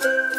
Bye.